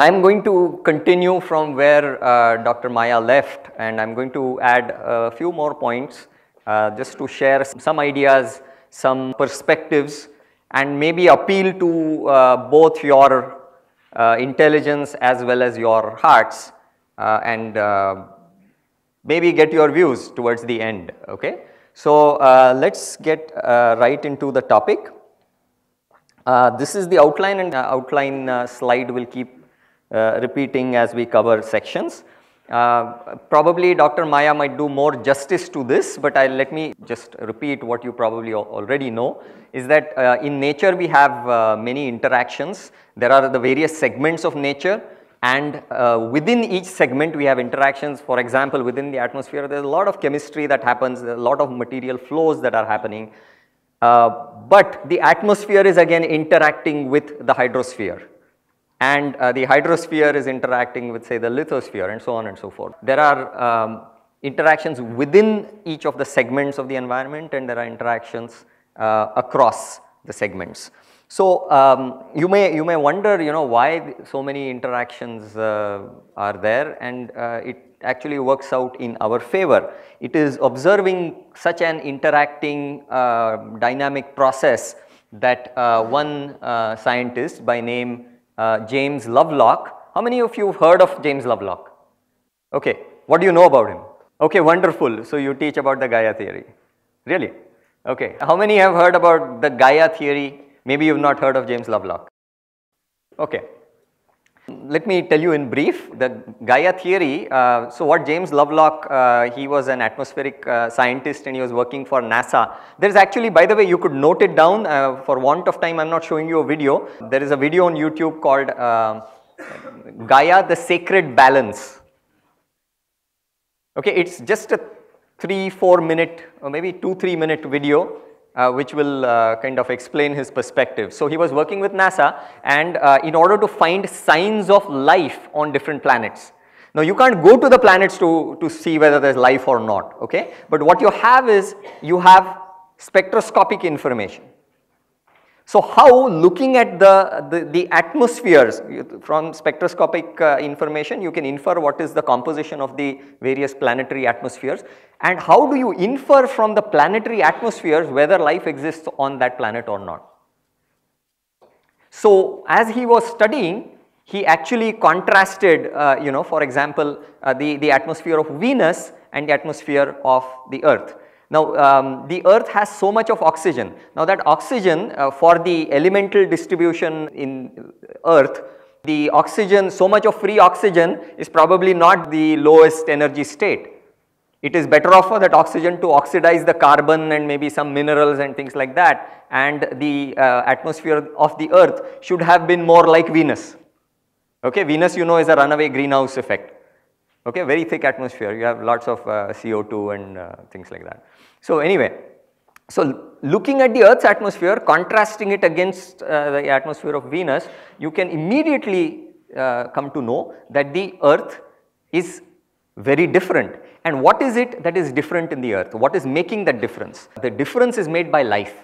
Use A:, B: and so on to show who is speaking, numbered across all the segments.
A: I am going to continue from where uh, Dr. Maya left and I am going to add a few more points uh, just to share some ideas, some perspectives and maybe appeal to uh, both your uh, intelligence as well as your hearts uh, and uh, maybe get your views towards the end. Okay. So, let us get right into the topic. this is the outline and outline slide will keep repeating as we cover sections. Uh, probably Dr. Maya might do more justice to this, but I let me just repeat what you probably already know is that uh, in nature we have uh, many interactions. There are the various segments of nature and uh, within each segment we have interactions. For example, within the atmosphere there is a lot of chemistry that happens, a lot of material flows that are happening. Uh, but the atmosphere is again interacting with the hydrosphere and uh, the hydrosphere is interacting with say the lithosphere and so on and so forth. There are um, interactions within each of the segments of the environment and there are interactions uh, across the segments. So, um, you may you may wonder you know why so many interactions uh, are there and uh, it actually works out in our favor. It is observing such an interacting uh, dynamic process that uh, one scientist by name uh, James Lovelock. How many of you have heard of James Lovelock? Okay, what do you know about him? Okay, wonderful. So you teach about the Gaia theory. Really? Okay. How many have heard about the Gaia theory? Maybe you have not heard of James Lovelock. Okay. Let me tell you in brief the Gaia theory. Uh, so what James Lovelock, uh, he was an atmospheric uh, scientist and he was working for NASA. There is actually, by the way, you could note it down uh, for want of time. I am not showing you a video. There is a video on YouTube called uh, Gaia the Sacred Balance. Okay, it's just a three, four minute or maybe two, three minute video uh, which will uh, kind of explain his perspective. So, he was working with NASA and uh, in order to find signs of life on different planets. Now, you can't go to the planets to, to see whether there is life or not, okay? But what you have is you have spectroscopic information. So, how looking at the, the, the atmospheres from spectroscopic uh, information you can infer what is the composition of the various planetary atmospheres and how do you infer from the planetary atmospheres whether life exists on that planet or not. So, as he was studying he actually contrasted uh, you know for example uh, the, the atmosphere of Venus and the atmosphere of the earth. Now, um, the earth has so much of oxygen. Now, that oxygen uh, for the elemental distribution in earth, the oxygen, so much of free oxygen is probably not the lowest energy state. It is better off for that oxygen to oxidize the carbon and maybe some minerals and things like that and the uh, atmosphere of the earth should have been more like Venus. Okay, Venus you know is a runaway greenhouse effect okay very thick atmosphere. You have lots of uh, CO2 and uh, things like that. So anyway, so looking at the earth's atmosphere contrasting it against uh, the atmosphere of Venus you can immediately uh, come to know that the earth is very different. And what is it that is different in the earth? What is making that difference? The difference is made by life.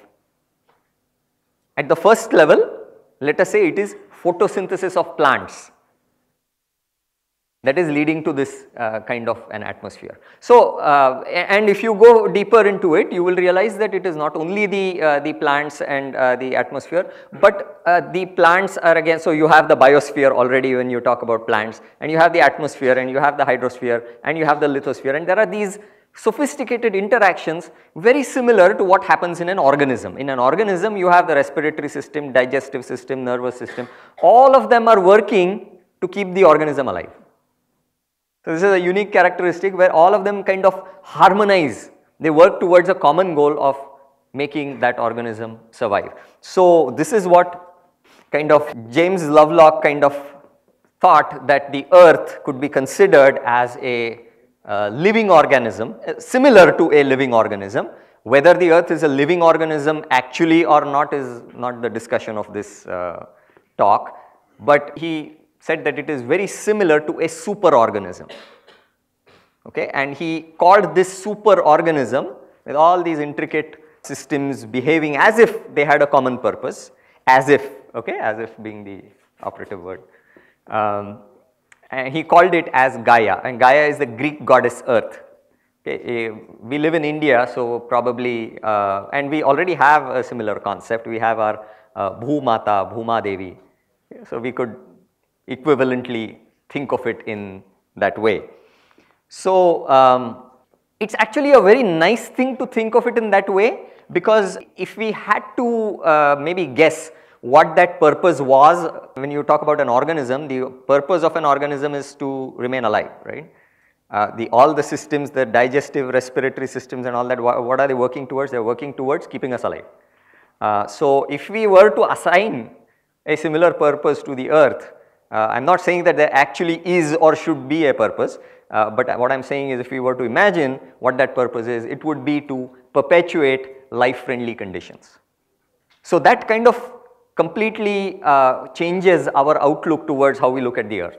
A: At the first level let us say it is photosynthesis of plants that is leading to this uh, kind of an atmosphere. So, uh, and if you go deeper into it, you will realize that it is not only the, uh, the plants and uh, the atmosphere, but uh, the plants are again, so you have the biosphere already when you talk about plants and you have the atmosphere and you have the hydrosphere and you have the lithosphere and there are these sophisticated interactions very similar to what happens in an organism. In an organism, you have the respiratory system, digestive system, nervous system, all of them are working to keep the organism alive. So, this is a unique characteristic where all of them kind of harmonize, they work towards a common goal of making that organism survive. So, this is what kind of James Lovelock kind of thought that the earth could be considered as a uh, living organism, uh, similar to a living organism. Whether the earth is a living organism actually or not is not the discussion of this uh, talk, but he said that it is very similar to a superorganism. Okay, and he called this superorganism with all these intricate systems behaving as if they had a common purpose, as if, okay, as if being the operative word. Um, and he called it as Gaia and Gaia is the Greek goddess earth. Okay, we live in India so probably uh, and we already have a similar concept. We have our uh, Bhumata, Bhuma Devi. So we could equivalently think of it in that way. So um, it's actually a very nice thing to think of it in that way because if we had to uh, maybe guess what that purpose was when you talk about an organism, the purpose of an organism is to remain alive, right? Uh, the all the systems, the digestive, respiratory systems and all that, wh what are they working towards? They are working towards keeping us alive. Uh, so if we were to assign a similar purpose to the earth, uh, I am not saying that there actually is or should be a purpose, uh, but what I am saying is if we were to imagine what that purpose is, it would be to perpetuate life friendly conditions. So that kind of completely uh, changes our outlook towards how we look at the earth.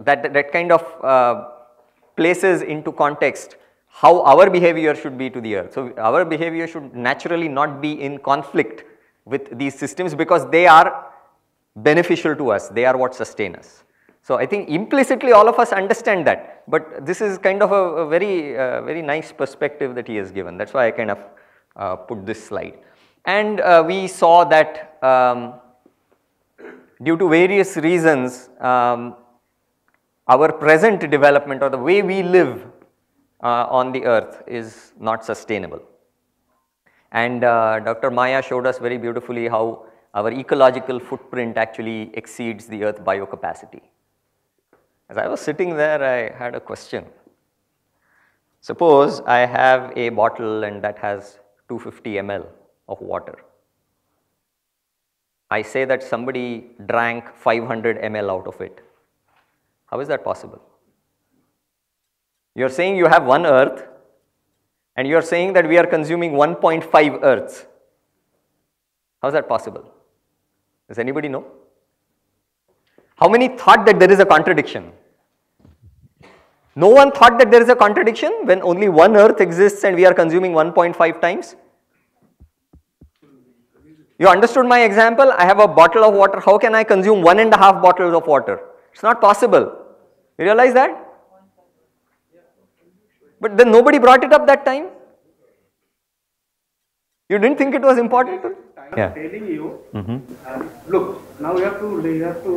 A: That, that kind of uh, places into context how our behavior should be to the earth. So our behavior should naturally not be in conflict with these systems because they are beneficial to us, they are what sustain us. So I think implicitly all of us understand that, but this is kind of a, a very, uh, very nice perspective that he has given. That's why I kind of uh, put this slide. And uh, we saw that um, due to various reasons, um, our present development or the way we live uh, on the earth is not sustainable. And uh, Dr. Maya showed us very beautifully how our ecological footprint actually exceeds the earth biocapacity. As I was sitting there, I had a question. Suppose I have a bottle and that has 250 ml of water. I say that somebody drank 500 ml out of it. How is that possible? You are saying you have one earth and you are saying that we are consuming 1.5 earths. How is that possible? Does anybody know? How many thought that there is a contradiction? No one thought that there is a contradiction when only one earth exists and we are consuming 1.5 times? You understood my example? I have a bottle of water. How can I consume one and a half bottles of water? It's not possible. You realize that? But then nobody brought it up that time. You didn't think it was important?
B: I'm yeah. telling you, mm -hmm. uh, look, now you have to, you have to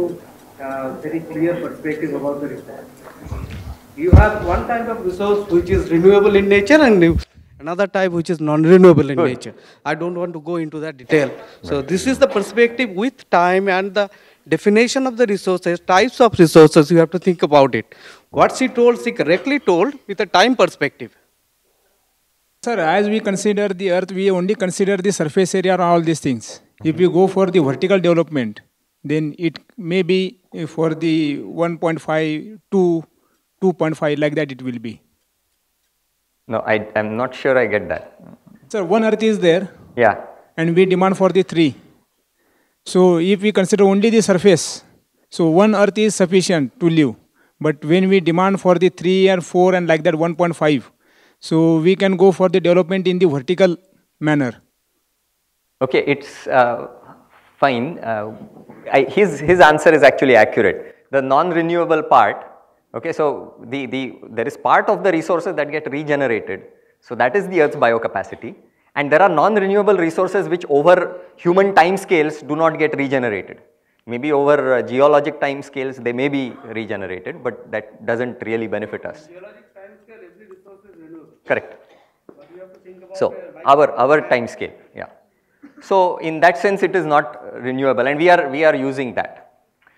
B: uh, very clear perspective about the resource. You have one kind of resource which is renewable in nature and another type which is non-renewable in Good. nature. I don't want to go into that detail. So right. this is the perspective with time and the definition of the resources, types of resources, you have to think about it. What she told, she correctly told with a time perspective.
C: Sir, as we consider the earth, we only consider the surface area and all these things. Mm -hmm. If you go for the vertical development, then it may be for the 1.5 to 2.5 like that it will be.
A: No, I, I'm not sure I get that.
C: Sir, one earth is there.
A: Yeah.
C: And we demand for the three. So if we consider only the surface, so one earth is sufficient to live. But when we demand for the 3 and 4 and like that 1.5, so we can go for the development in the vertical manner.
A: Okay, it's uh, fine. Uh, I, his, his answer is actually accurate. The non-renewable part, okay, so the, the, there is part of the resources that get regenerated. So that is the earth's biocapacity. And there are non-renewable resources which over human time scales do not get regenerated. Maybe over uh, geologic time scales they may be regenerated, but that doesn't really benefit us.
B: Geologic time scale, every resource is renewable.
A: Correct. so our our time scale, yeah. So in that sense, it is not renewable, and we are we are using that.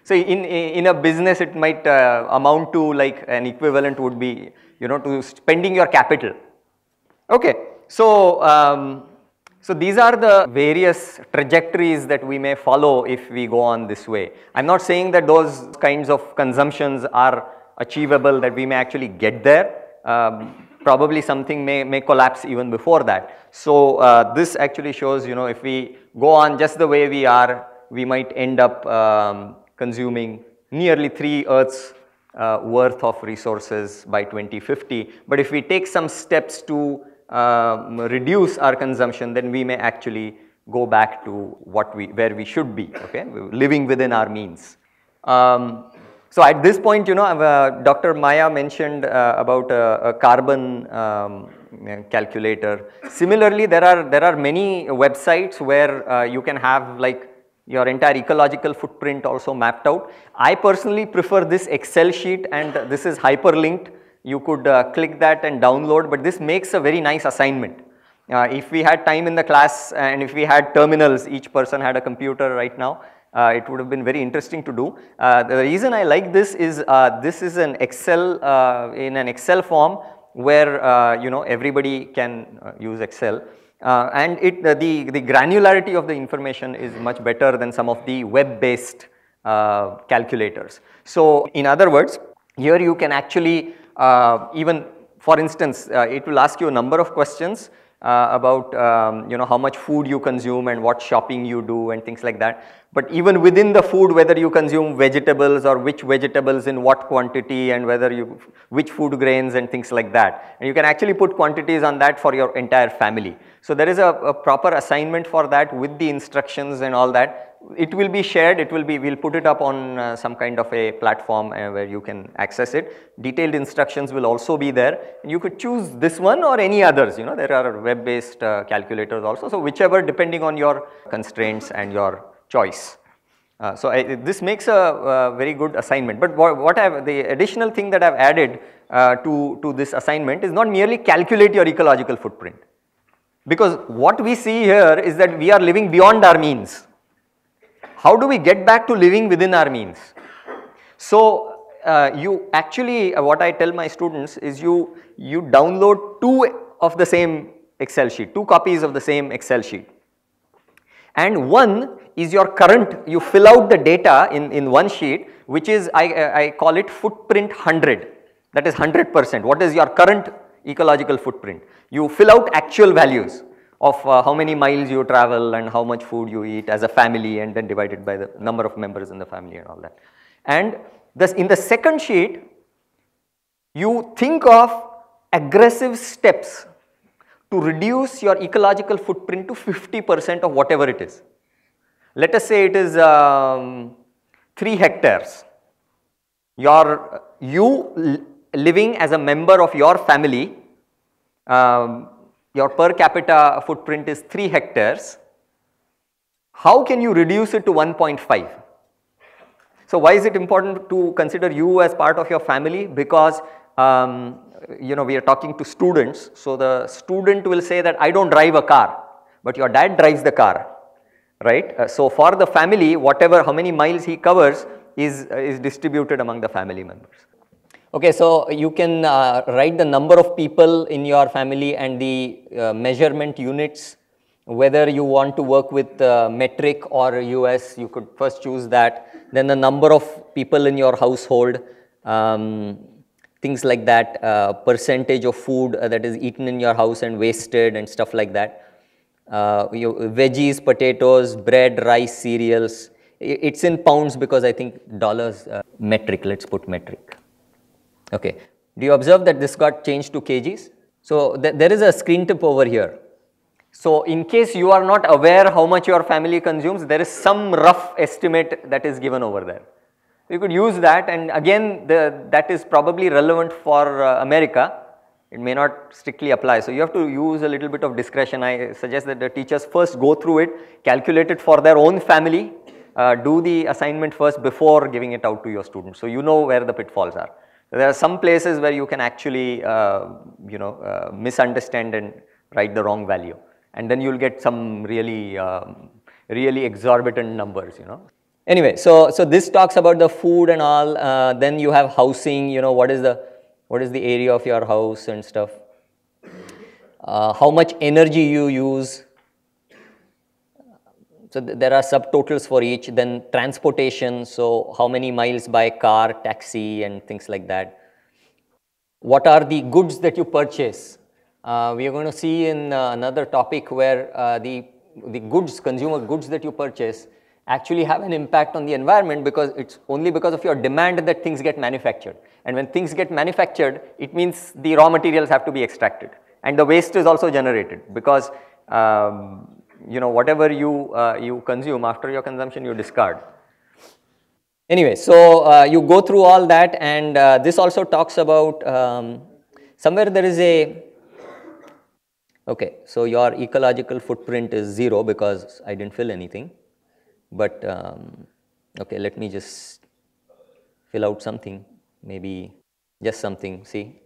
A: So in in a business, it might uh, amount to like an equivalent would be you know to spending your capital. Okay. So, um, so these are the various trajectories that we may follow if we go on this way. I am not saying that those kinds of consumptions are achievable that we may actually get there. Um, probably something may, may collapse even before that. So uh, this actually shows you know if we go on just the way we are we might end up um, consuming nearly 3 earths uh, worth of resources by 2050. But if we take some steps to um, reduce our consumption, then we may actually go back to what we, where we should be, okay, living within our means. Um, So at this point, you know, uh, Dr. Maya mentioned uh, about a, a carbon um, calculator. Similarly, there are there are many websites where uh, you can have like your entire ecological footprint also mapped out. I personally prefer this Excel sheet and this is hyperlinked. You could uh, click that and download, but this makes a very nice assignment. Uh, if we had time in the class and if we had terminals, each person had a computer right now, uh, it would have been very interesting to do. Uh, the reason I like this is uh, this is an Excel uh, in an Excel form where uh, you know everybody can use Excel. and it the, the granularity of the information is much better than some of the web based calculators. So in other words here you can actually even for instance it will ask you a number of questions uh, about um, you know how much food you consume and what shopping you do and things like that. But even within the food whether you consume vegetables or which vegetables in what quantity and whether you which food grains and things like that. And you can actually put quantities on that for your entire family. So there is a, a proper assignment for that with the instructions and all that it will be shared, it will be, we'll put it up on uh, some kind of a platform uh, where you can access it. Detailed instructions will also be there. You could choose this one or any others, you know, there are web based uh, calculators also. So whichever depending on your constraints and your choice. Uh, so I, this makes a, very good assignment. But what, what I have, the additional thing that I have added uh, to, to this assignment is not merely calculate your ecological footprint. Because what we see here is that we are living beyond our means how do we get back to living within our means? So, uh, you actually uh, what I tell my students is you, you download two of the same Excel sheet, two copies of the same Excel sheet. And one is your current, you fill out the data in, in one sheet which is I, I call it footprint 100 that is 100 percent. What is your current ecological footprint? You fill out actual values of uh, how many miles you travel and how much food you eat as a family and then divided by the number of members in the family and all that. And thus in the second sheet, you think of aggressive steps to reduce your ecological footprint to 50 percent of whatever it is. Let us say it is um, 3 hectares. Your, you living as a member of your family um, your per capita footprint is 3 hectares, how can you reduce it to 1.5? So why is it important to consider you as part of your family? Because um, you know we are talking to students, so the student will say that I don't drive a car, but your dad drives the car, right? Uh, so for the family, whatever how many miles he covers is uh, is distributed among the family members. Okay, so you can uh, write the number of people in your family and the uh, measurement units, whether you want to work with uh, metric or US, you could first choose that. Then the number of people in your household, um, things like that, uh, percentage of food uh, that is eaten in your house and wasted and stuff like that. Uh, you, veggies, potatoes, bread, rice, cereals. It's in pounds because I think dollars metric, let's put metric. Okay. Do you observe that this got changed to kgs? So th there is a screen tip over here. So in case you are not aware how much your family consumes, there is some rough estimate that is given over there. You could use that and again the, that is probably relevant for uh, America. It may not strictly apply. So you have to use a little bit of discretion. I suggest that the teachers first go through it, calculate it for their own family, uh, do the assignment first before giving it out to your students. So you know where the pitfalls are. There are some places where you can actually, uh, you know, uh, misunderstand and write the wrong value. And then you'll get some really, um, really exorbitant numbers, you know. Anyway, so, so this talks about the food and all. Uh, then you have housing, you know, what is the, what is the area of your house and stuff. Uh, how much energy you use, so th there are subtotals for each. Then transportation, so how many miles by car, taxi and things like that. What are the goods that you purchase? Uh, we are going to see in uh, another topic where uh, the, the goods, consumer goods that you purchase actually have an impact on the environment because it's only because of your demand that things get manufactured. And when things get manufactured, it means the raw materials have to be extracted and the waste is also generated because um, you know whatever you uh, you consume after your consumption you discard Anyway, so uh, you go through all that and uh, this also talks about um, somewhere there is a, okay, so your ecological footprint is 0 because I did not fill anything, but um, okay, let me just fill out something, maybe just something, see.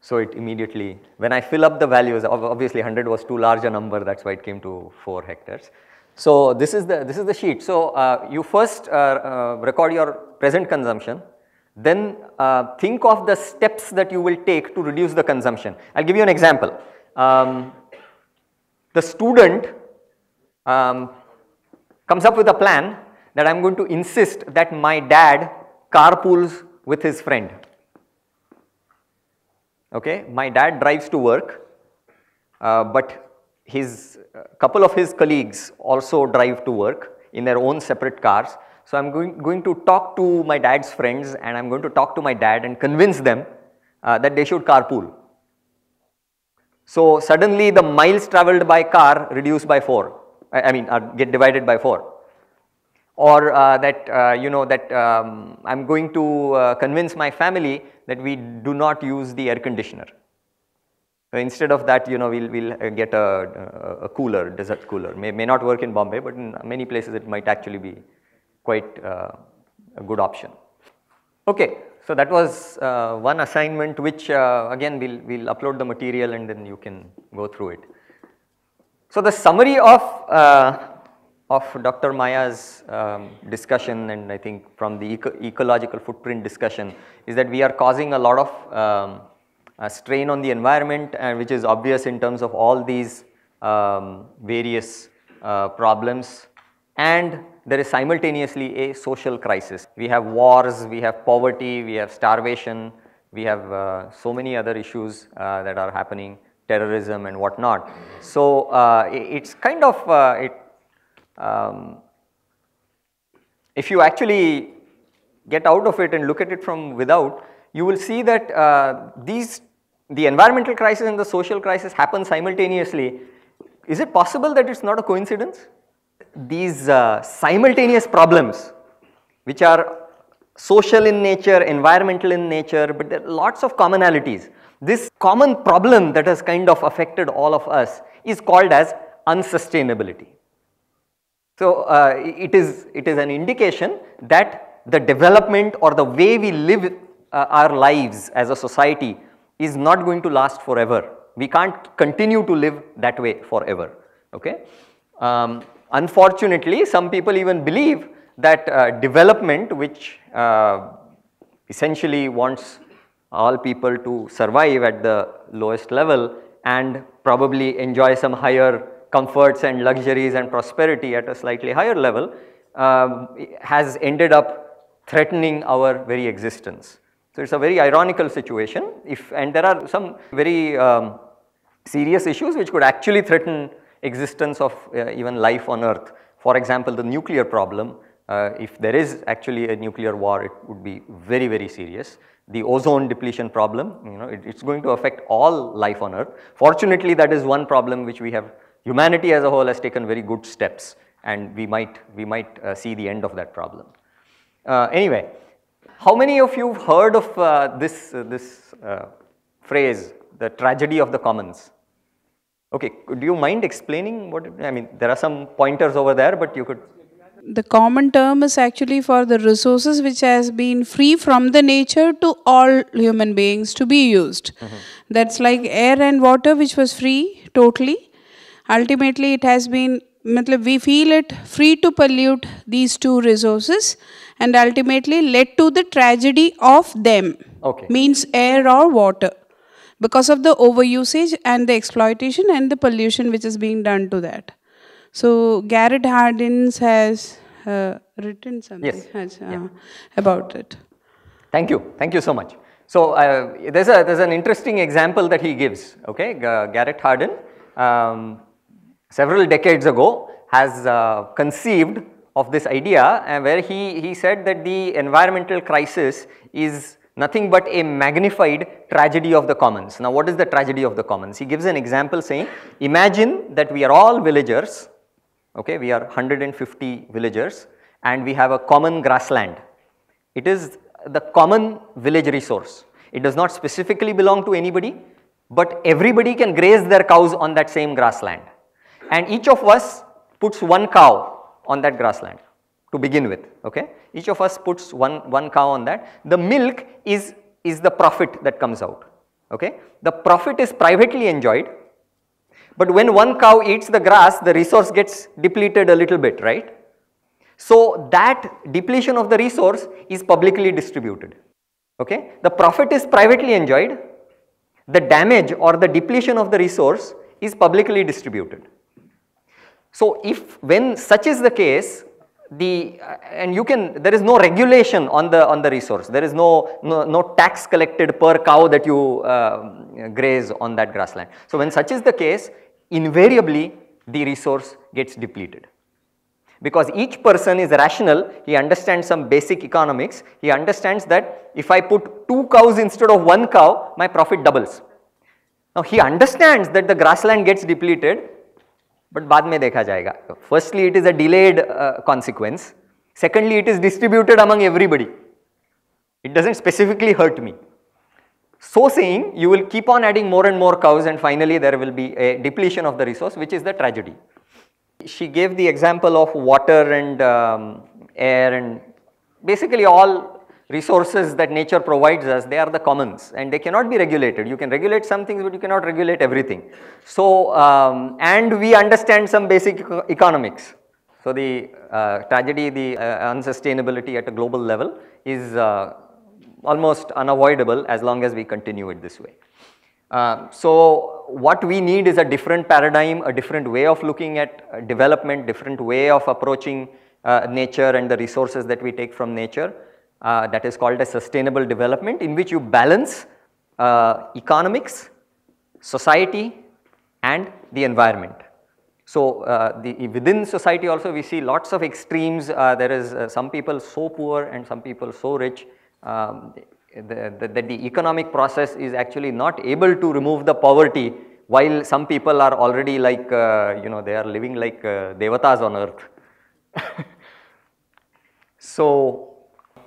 A: So it immediately, when I fill up the values, obviously 100 was too large a number, that is why it came to 4 hectares. So this is the, this is the sheet. So uh, you first uh, uh, record your present consumption, then uh, think of the steps that you will take to reduce the consumption. I will give you an example. Um, the student um, comes up with a plan that I am going to insist that my dad carpools with his friend. Okay, my dad drives to work, uh, but his couple of his colleagues also drive to work in their own separate cars. So I'm going, going to talk to my dad's friends and I'm going to talk to my dad and convince them uh, that they should carpool. So suddenly the miles traveled by car reduce by 4, I, I mean uh, get divided by 4 or uh, that uh, you know that um, I am going to uh, convince my family that we do not use the air conditioner. So instead of that, you know, we'll, we'll uh, get a, a cooler, desert cooler. May, may not work in Bombay, but in many places it might actually be quite uh, a good option. Okay, so that was uh, one assignment which again we'll, we'll upload the material and then you can go through it. So the summary of, of Dr. Maya's um, discussion and I think from the eco ecological footprint discussion is that we are causing a lot of um, uh, strain on the environment and which is obvious in terms of all these um, various uh, problems and there is simultaneously a social crisis. We have wars, we have poverty, we have starvation, we have uh, so many other issues uh, that are happening, terrorism and whatnot. So, uh, it's kind of, uh, it, um, if you actually get out of it and look at it from without, you will see that uh, these the environmental crisis and the social crisis happen simultaneously. Is it possible that it is not a coincidence? These uh, simultaneous problems which are social in nature, environmental in nature, but there are lots of commonalities. This common problem that has kind of affected all of us is called as unsustainability. So, uh, it is it is an indication that the development or the way we live uh, our lives as a society is not going to last forever. We can't continue to live that way forever. Okay. Um, unfortunately, some people even believe that uh, development which uh, essentially wants all people to survive at the lowest level and probably enjoy some higher comforts and luxuries and prosperity at a slightly higher level um, has ended up threatening our very existence. So, it is a very ironical situation if and there are some very um, serious issues which could actually threaten existence of uh, even life on earth. For example, the nuclear problem, uh, if there is actually a nuclear war, it would be very, very serious. The ozone depletion problem, you know, it, it's going to affect all life on earth. Fortunately, that is one problem which we have, humanity as a whole has taken very good steps and we might, we might uh, see the end of that problem. Uh, anyway, how many of you have heard of uh, this, uh, this uh, phrase, the tragedy of the commons? Okay, do you mind explaining what, it, I mean, there are some pointers over there, but you could.
D: The common term is actually for the resources which has been free from the nature to all human beings to be used. Mm -hmm. That's like air and water which was free totally. Ultimately, it has been, we feel it free to pollute these two resources and ultimately led to the tragedy of them.
A: Okay.
D: Means air or water. Because of the overusage and the exploitation and the pollution which is being done to that. So Garrett Hardin has uh, written something
A: yes.
D: has, uh,
A: yeah.
D: about it.
A: Thank you. Thank you so much. So uh, there's a there's an interesting example that he gives. Okay, G Garrett Hardin, um, several decades ago, has uh, conceived of this idea uh, where he, he said that the environmental crisis is nothing but a magnified tragedy of the commons. Now what is the tragedy of the commons? He gives an example saying, imagine that we are all villagers, okay, we are 150 villagers and we have a common grassland It is the common village resource. It does not specifically belong to anybody, but everybody can graze their cows on that same grassland. And each of us puts one cow on that grassland to begin with, okay. Each of us puts one, one cow on that. The milk is, is the profit that comes out, okay. The profit is privately enjoyed, but when one cow eats the grass, the resource gets depleted a little bit, right. So that depletion of the resource is publicly distributed, okay. The profit is privately enjoyed, the damage or the depletion of the resource is publicly distributed. So if when such is the case, the uh, and you can there is no regulation on the on the resource. There is no no, no tax collected per cow that you uh, graze on that grassland. So when such is the case invariably the resource gets depleted. Because each person is rational he understands some basic economics. He understands that if i put two cows instead of one cow my profit doubles. Now he understands that the grassland gets depleted but बाद में देखा जाएगा firstly it is a delayed uh, consequence secondly it is distributed among everybody it doesn't specifically hurt me so saying you will keep on adding more and more cows and finally there will be a depletion of the resource which is the tragedy she gave the example of water and um, air and basically all resources that nature provides us, they are the commons and they cannot be regulated. You can regulate some things, but you cannot regulate everything. So, um, and we understand some basic economics. So, the uh, tragedy, the uh, unsustainability at a global level is uh, almost unavoidable as long as we continue it this way. Uh, so, what we need is a different paradigm, a different way of looking at uh, development, different way of approaching uh, nature and the resources that we take from nature uh, that is called a sustainable development in which you balance uh, economics, society and the environment. So, uh, the, within society also we see lots of extremes, uh, there is uh, some people so poor and some people so rich um, that the, the, economic process is actually not able to remove the poverty while some people are already like, uh, you know, they are living like devatas on earth. so,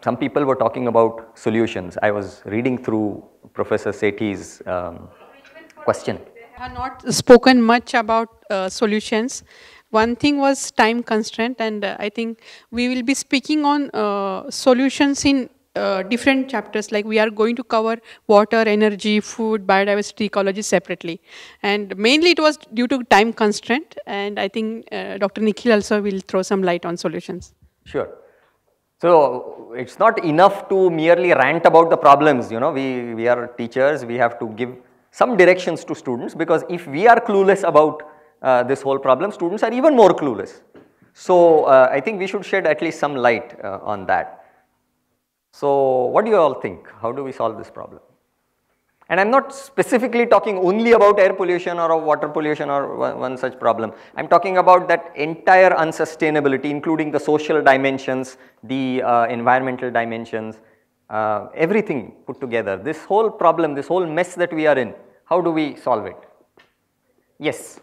A: some people were talking about solutions. I was reading through Professor Sethi's um, question.
E: I have not spoken much about uh, solutions. One thing was time constraint, and uh, I think we will be speaking on uh, solutions in uh, different chapters. Like we are going to cover water, energy, food, biodiversity, ecology separately, and mainly it was due to time constraint. And I think uh, Dr. Nikhil also will throw some light on solutions.
A: Sure. So it's not enough to merely rant about the problems, you know, we, we are teachers, we have to give some directions to students because if we are clueless about uh, this whole problem, students are even more clueless. So uh, I think we should shed at least some light uh, on that. So what do you all think? How do we solve this problem? And I am not specifically talking only about air pollution or water pollution or one, such problem. I am talking about that entire unsustainability including the social dimensions, the uh, environmental dimensions, uh, everything put together. This whole problem, this whole mess that we are in, how do we solve it? Yes.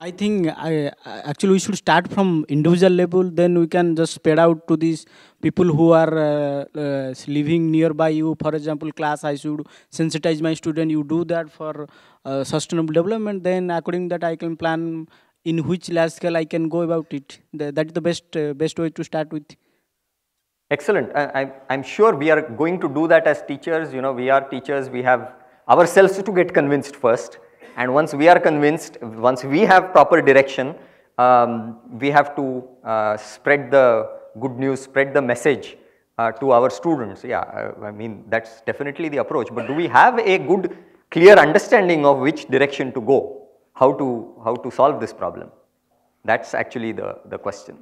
F: I think I, actually we should start from individual level, then we can just spread out to these people who are uh, uh, living nearby you. For example, class I should sensitize my student. You do that for uh, sustainable development. Then according that I can plan in which large scale I can go about it. That is the best uh, best way to start with.
A: Excellent. I, I'm sure we are going to do that as teachers. You know, we are teachers. We have ourselves to get convinced first and once we are convinced, once we have proper direction, um, we have to uh, spread the good news, spread the message uh, to our students. Yeah, uh, I mean that's definitely the approach. But do we have a good, clear understanding of which direction to go, how to how to solve this problem? That's actually the the question.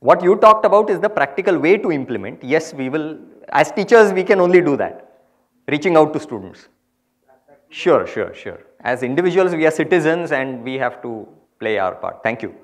A: What you talked about is the practical way to implement. Yes, we will. As teachers, we can only do that, reaching out to students. Sure, sure, sure. As individuals, we are citizens and we have to play our part. Thank you.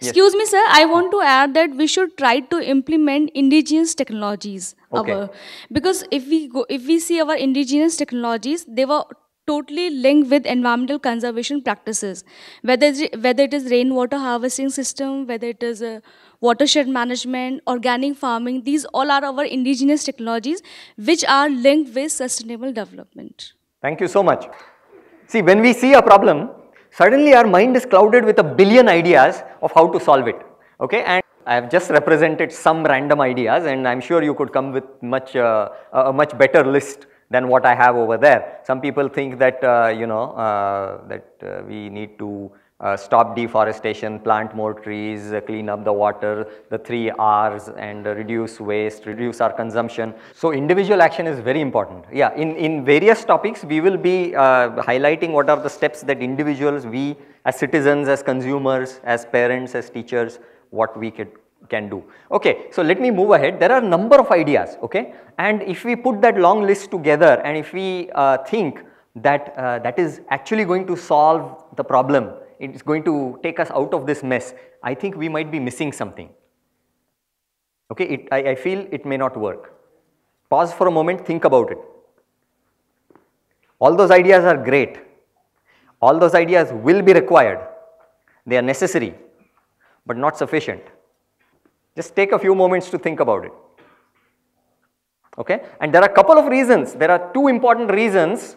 G: Excuse yes. me, sir. I want to add that we should try to implement indigenous technologies.
A: Okay.
G: Our, because if we go, if we see our indigenous technologies, they were totally linked with environmental conservation practices, whether whether it is rainwater harvesting system, whether it is a watershed management, organic farming. These all are our indigenous technologies which are linked with sustainable development.
A: Thank you so much. See, when we see a problem, suddenly our mind is clouded with a billion ideas of how to solve it. Okay, and I have just represented some random ideas, and I'm sure you could come with much uh, a much better list than what I have over there. Some people think that uh, you know uh, that uh, we need to uh, stop deforestation, plant more trees, uh, clean up the water, the three R's and uh, reduce waste, reduce our consumption. So individual action is very important. Yeah, in, in various topics we will be uh, highlighting what are the steps that individuals, we as citizens, as consumers, as parents, as teachers, what we could, can do. Okay, so let me move ahead. There are a number of ideas, okay, and if we put that long list together and if we uh, think that uh, that is actually going to solve the problem, it is going to take us out of this mess, I think we might be missing something. Okay, it, I, I feel it may not work. Pause for a moment, think about it. All those ideas are great. All those ideas will be required. They are necessary, but not sufficient. Just take a few moments to think about it. Okay? And there are a couple of reasons. There are two important reasons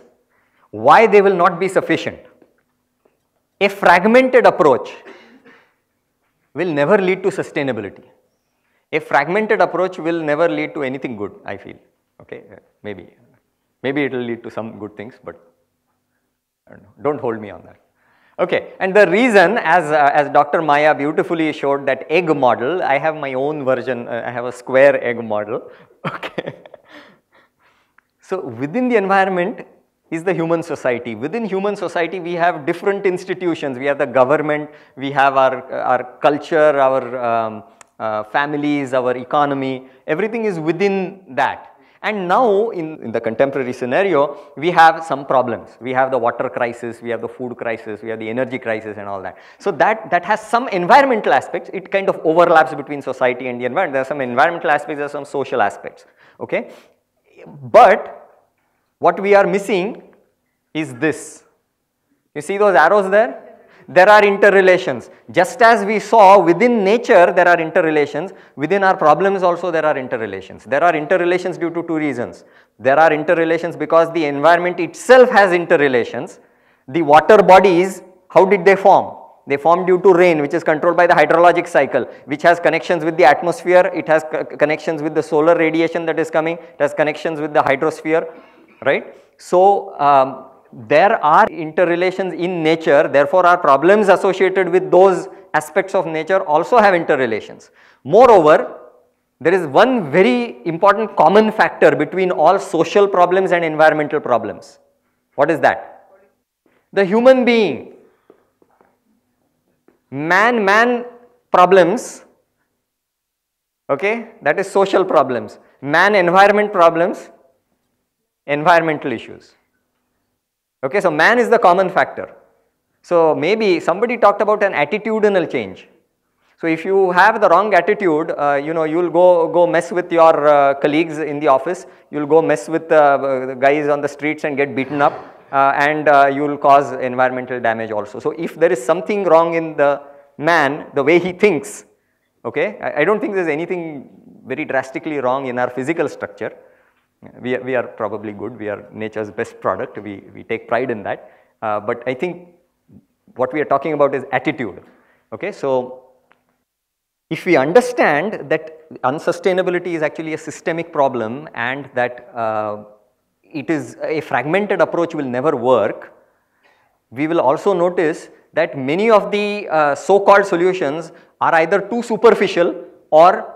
A: why they will not be sufficient. A fragmented approach will never lead to sustainability. A fragmented approach will never lead to anything good, I feel. Okay? Maybe. Maybe it will lead to some good things, but don't, don't hold me on that. Okay, and the reason, as uh, as Dr. Maya beautifully showed that egg model, I have my own version. Uh, I have a square egg model. Okay. So within the environment is the human society. Within human society, we have different institutions. We have the government. We have our our culture, our um, uh, families, our economy. Everything is within that. And now in, in the contemporary scenario, we have some problems. We have the water crisis, we have the food crisis, we have the energy crisis and all that. So that, that has some environmental aspects. It kind of overlaps between society and the environment. There are some environmental aspects, there are some social aspects. Okay. But what we are missing is this. You see those arrows there? there are interrelations. Just as we saw within nature there are interrelations, within our problems also there are interrelations. There are interrelations due to two reasons. There are interrelations because the environment itself has interrelations. The water bodies, how did they form? They form due to rain which is controlled by the hydrologic cycle which has connections with the atmosphere, it has connections with the solar radiation that is coming, it has connections with the hydrosphere, right. So, um, there are interrelations in nature therefore our problems associated with those aspects of nature also have interrelations. Moreover, there is one very important common factor between all social problems and environmental problems. What is that? The human being. Man-man problems, okay, that is social problems. Man-environment problems, environmental issues. Okay, so man is the common factor. So maybe somebody talked about an attitudinal change. So if you have the wrong attitude, uh, you know, you'll go, go mess with your uh, colleagues in the office, you'll go mess with uh, the guys on the streets and get beaten up uh, and uh, you'll cause environmental damage also. So if there is something wrong in the man, the way he thinks, okay, I, I don't think there's anything very drastically wrong in our physical structure we are, we are probably good, we are nature's best product, we, we take pride in that. Uh, but I think what we are talking about is attitude. Okay, so if we understand that unsustainability is actually a systemic problem and that uh, it is a fragmented approach will never work, we will also notice that many of the uh, so-called solutions are either too superficial or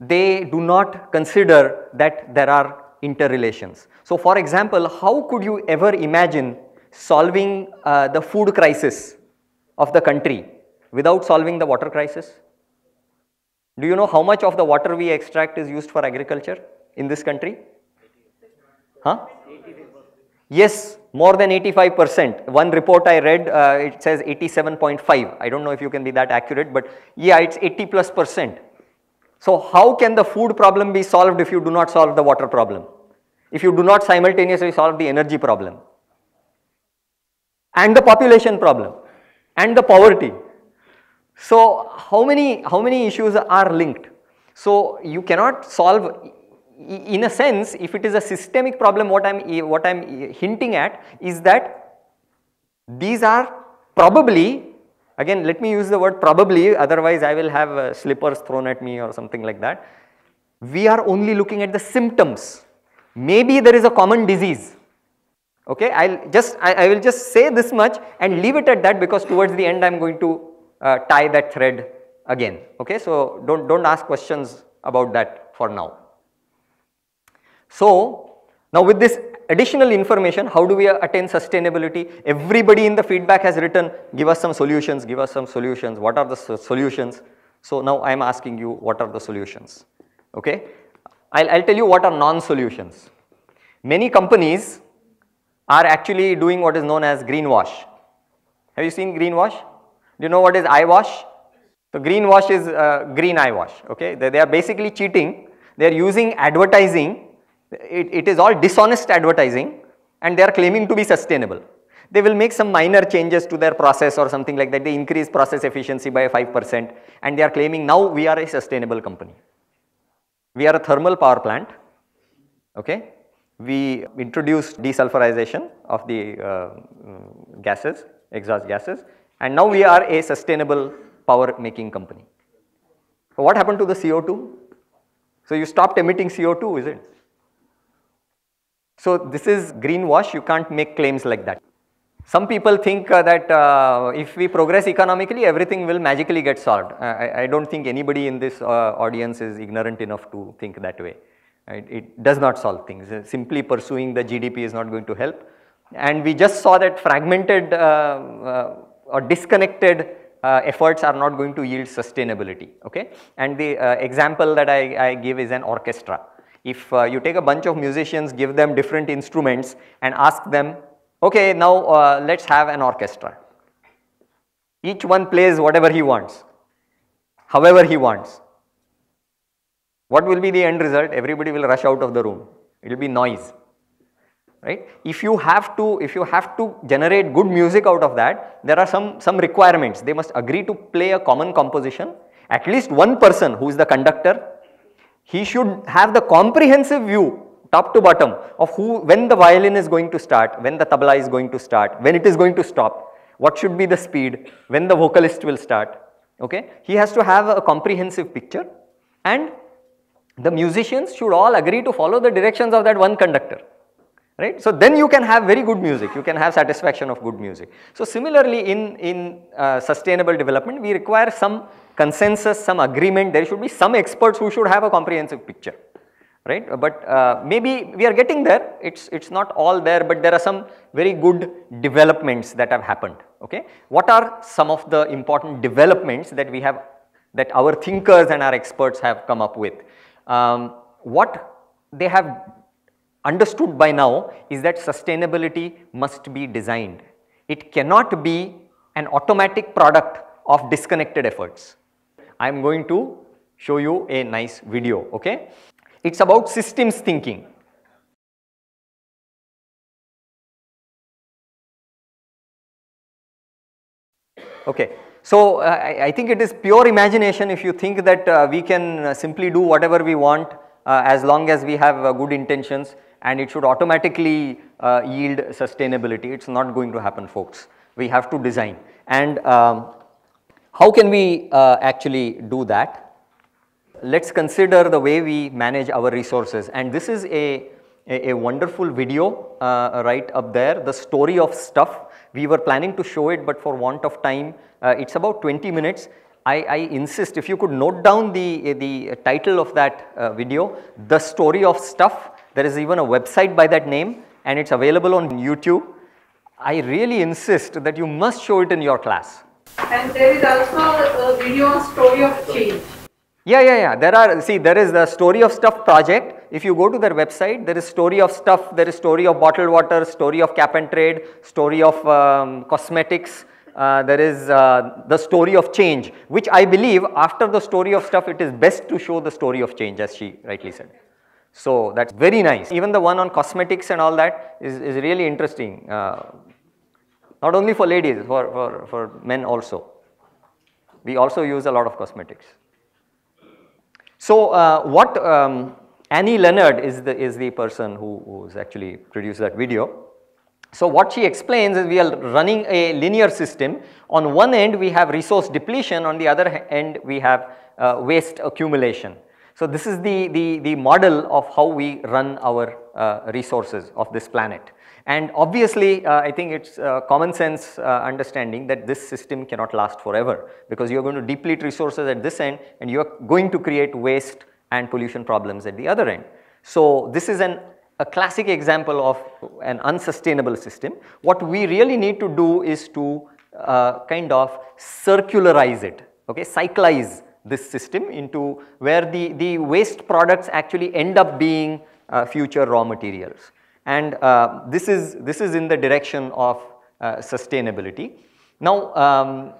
A: they do not consider that there are interrelations. So for example, how could you ever imagine solving uh, the food crisis of the country without solving the water crisis? Do you know how much of the water we extract is used for agriculture in this country? Huh? Yes, more than 85%. One report I read, uh, it says 87.5. I don't know if you can be that accurate, but yeah, it's 80 plus percent. So how can the food problem be solved if you do not solve the water problem? If you do not simultaneously solve the energy problem? and the population problem and the poverty. So how many, how many issues are linked? So you cannot solve in a sense if it is a systemic problem what I am what I am hinting at is that these are probably again let me use the word probably otherwise I will have uh, slippers thrown at me or something like that. We are only looking at the symptoms. Maybe there is a common disease okay I'll just I, I, will just say this much and leave it at that because towards the end I'm going to uh, tie that thread again okay so don't don't ask questions about that for now so now with this additional information how do we attain sustainability everybody in the feedback has written give us some solutions give us some solutions what are the solutions so now I am asking you what are the solutions okay I'll, I'll tell you what are non-solutions many companies are actually doing what is known as greenwash. Have you seen greenwash? Do you know what is eyewash? So greenwash is uh, green eyewash, okay. They, they, are basically cheating. They are using advertising. It, it is all dishonest advertising and they are claiming to be sustainable. They will make some minor changes to their process or something like that. They increase process efficiency by 5% and they are claiming now we are a sustainable company. We are a thermal power plant, okay we introduced desulfurization of the uh, mm, gases, exhaust gases and now we are a sustainable power making company. So what happened to the CO2? So you stopped emitting CO2 is it? So this is greenwash you can't make claims like that. Some people think uh, that uh, if we progress economically everything will magically get solved. I, I don't think anybody in this uh, audience is ignorant enough to think that way. It does not solve things. Uh, simply pursuing the GDP is not going to help. And we just saw that fragmented uh, uh, or disconnected uh, efforts are not going to yield sustainability. Okay? And the uh, example that I, I, give is an orchestra. If uh, you take a bunch of musicians, give them different instruments and ask them, okay, now let's have an orchestra. Each one plays whatever he wants, however he wants. What will be the end result? Everybody will rush out of the room. It will be noise. Right? If you have to, if you have to generate good music out of that, there are some, some requirements. They must agree to play a common composition. At least one person who is the conductor, he should have the comprehensive view top to bottom of who, when the violin is going to start, when the tabla is going to start, when it is going to stop, what should be the speed, when the vocalist will start. Okay? He has to have a comprehensive picture and the musicians should all agree to follow the directions of that one conductor right. So, then you can have very good music, you can have satisfaction of good music. So, similarly in, in uh, sustainable development we require some consensus, some agreement, there should be some experts who should have a comprehensive picture right. But uh, maybe we are getting there, it is it's not all there, but there are some very good developments that have happened. Okay. What are some of the important developments that we have, that our thinkers and our experts have come up with? um, what they have understood by now is that sustainability must be designed. It cannot be an automatic product of disconnected efforts. I am going to show you a nice video, okay. It is about systems thinking. Okay. So, uh, I, I, think it is pure imagination if you think that uh, we can uh, simply do whatever we want uh, as long as we have uh, good intentions and it should automatically uh, yield sustainability. It is not going to happen folks. We have to design and um, how can we actually do that? Let us consider the way we manage our resources and this is a, a, a wonderful video right up there, the story of stuff we were planning to show it but for want of time, uh, it is about 20 minutes. I, I, insist if you could note down the, the title of that uh, video, The Story of Stuff. There is even a website by that name and it is available on YouTube. I really insist that you must show it in your class.
E: And there is also a video on story of change.
A: Yeah, yeah, yeah. There are, see, there is the Story of Stuff project. If you go to their website, there is Story of Stuff, there is Story of Bottled Water, Story of Cap and Trade, Story of um, Cosmetics. Uh, there is uh, the story of change, which I believe after the story of stuff, it is best to show the story of change, as she rightly said. So that's very nice. Even the one on cosmetics and all that is, is really interesting. Uh, Not only for ladies, for, for, for men also. We also use a lot of cosmetics. So uh, what um, Annie Leonard is the, is the person who, who's actually produced that video. So what she explains is we are running a linear system. On one end we have resource depletion, on the other end we have uh, waste accumulation. So this is the, the, the model of how we run our uh, resources of this planet. And obviously, uh, I think it's uh, common sense uh, understanding that this system cannot last forever because you're going to deplete resources at this end and you're going to create waste and pollution problems at the other end. So this is an, a classic example of an unsustainable system. What we really need to do is to uh, kind of circularize it, okay, cyclize this system into where the, the waste products actually end up being uh, future raw materials and uh, this is this is in the direction of uh, sustainability. Now, um,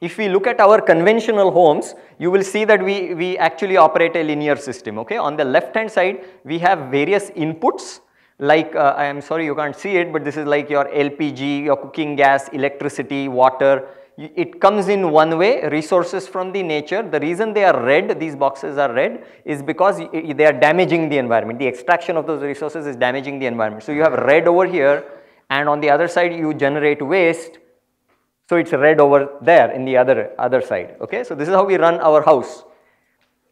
A: if we look at our conventional homes, you will see that we, we actually operate a linear system. Okay, On the left hand side, we have various inputs like uh, I am sorry you can't see it, but this is like your LPG, your cooking gas, electricity, water, it comes in one way resources from the nature. The reason they are red these boxes are red is because they are damaging the environment. The extraction of those resources is damaging the environment. So you have red over here and on the other side you generate waste. So it's red over there in the other other side okay? So this is how we run our house.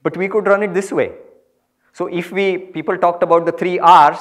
A: But we could run it this way. So if we people talked about the 3 R's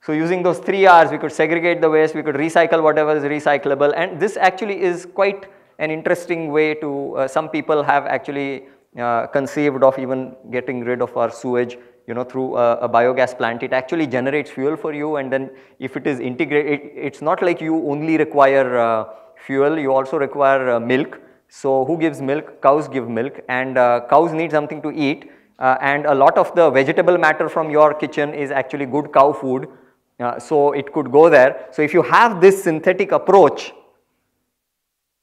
A: so using those 3 R's we could segregate the waste we could recycle whatever is recyclable and this actually is quite an interesting way to, uh, some people have actually uh, conceived of even getting rid of our sewage you know through a, a, biogas plant. It actually generates fuel for you and then if it is integrated it, it's not like you only require uh, fuel you also require uh, milk. So who gives milk? Cows give milk and uh, cows need something to eat uh, and a lot of the vegetable matter from your kitchen is actually good cow food. So it could go there. So if you have this synthetic approach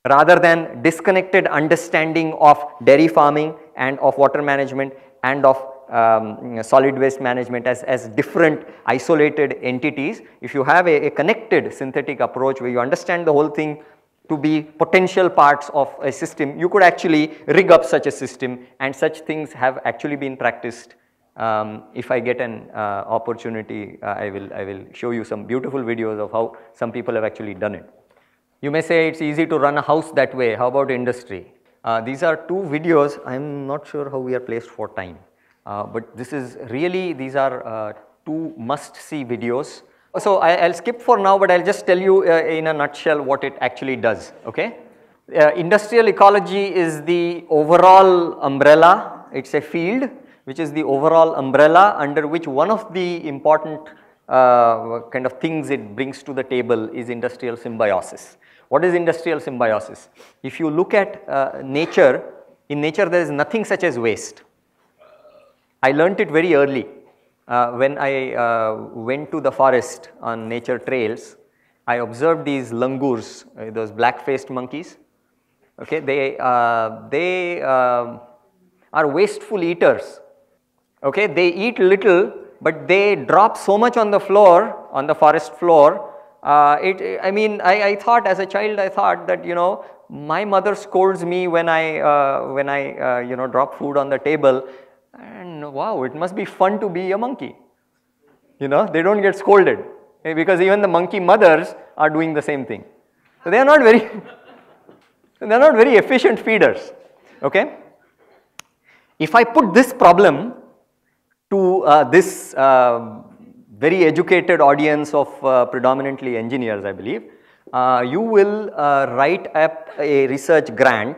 A: rather than disconnected understanding of dairy farming and of water management and of um, solid waste management as, as different isolated entities. If you have a, a, connected synthetic approach where you understand the whole thing to be potential parts of a system, you could actually rig up such a system and such things have actually been practiced. Um, if I get an uh, opportunity, uh, I, will, I will show you some beautiful videos of how some people have actually done it. You may say it's easy to run a house that way. How about industry? Uh, these are two videos. I'm not sure how we are placed for time. Uh, but this is really, these are uh, two must see videos. So I, will skip for now, but I'll just tell you uh, in a nutshell what it actually does. Okay. Uh, industrial ecology is the overall umbrella. It's a field which is the overall umbrella under which one of the important uh, kind of things it brings to the table is industrial symbiosis. What is industrial symbiosis? If you look at uh, nature, in nature there is nothing such as waste. I learnt it very early uh, when I uh, went to the forest on nature trails. I observed these langurs, uh, those black-faced monkeys. Okay, they uh, they um, are wasteful eaters. Okay, they eat little, but they drop so much on the floor, on the forest floor, uh, it, I mean, I, I, thought as a child, I thought that, you know, my mother scolds me when I, uh, when I, uh, you know, drop food on the table. And wow, it must be fun to be a monkey. You know, they don't get scolded eh, because even the monkey mothers are doing the same thing. So they are not very, they are not very efficient feeders. Okay. If I put this problem to uh, this uh, very educated audience of uh, predominantly engineers, I believe, uh, you will uh, write up a research grant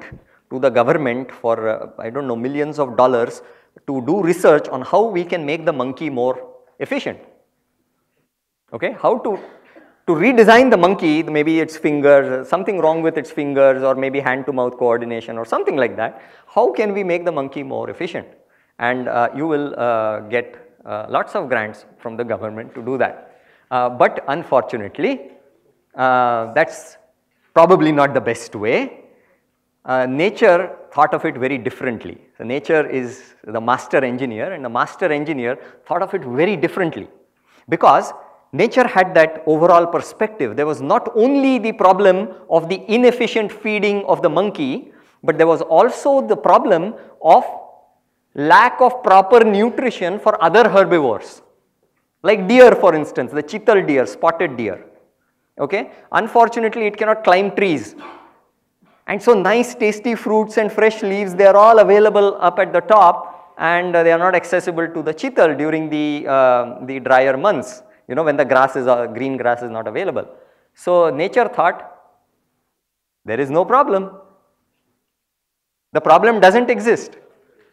A: to the government for, uh, I don't know, millions of dollars to do research on how we can make the monkey more efficient. Okay, how to, to redesign the monkey, maybe its fingers, something wrong with its fingers or maybe hand to mouth coordination or something like that. How can we make the monkey more efficient? And uh, you will uh, get uh, lots of grants from the government to do that. Uh, but unfortunately, uh, that's probably not the best way. Uh, nature thought of it very differently. So nature is the master engineer and the master engineer thought of it very differently because nature had that overall perspective. There was not only the problem of the inefficient feeding of the monkey, but there was also the problem of lack of proper nutrition for other herbivores. Like deer for instance, the chital deer, spotted deer. Okay? Unfortunately, it cannot climb trees. And so nice tasty fruits and fresh leaves, they are all available up at the top and uh, they are not accessible to the chital during the, uh, the drier months, you know, when the grass is, uh, green grass is not available. So nature thought, there is no problem. The problem doesn't exist.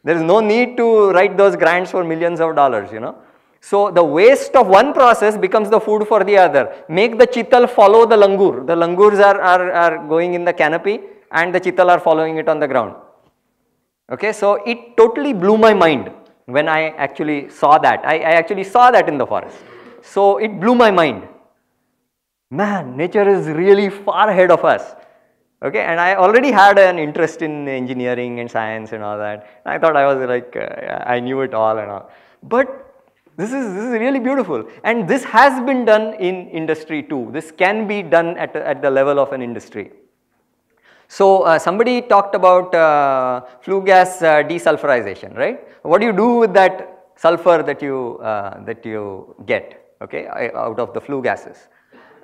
A: There is no need to write those grants for millions of dollars, you know. So the waste of one process becomes the food for the other. Make the chital follow the langur. The langurs are, are, are going in the canopy and the chital are following it on the ground. Okay, so it totally blew my mind when I actually saw that. I, I actually saw that in the forest. So it blew my mind. Man, nature is really far ahead of us. Okay, and I already had an interest in engineering and science and all that. I thought I was like, uh, I knew it all and all. But this is, this is really beautiful. And this has been done in industry too. This can be done at, at the level of an industry. So uh, somebody talked about uh, flue gas uh, desulfurization, right? What do you do with that sulfur that you, uh, that you get, okay, out of the flue gases?